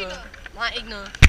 ignorant. Not ignorant.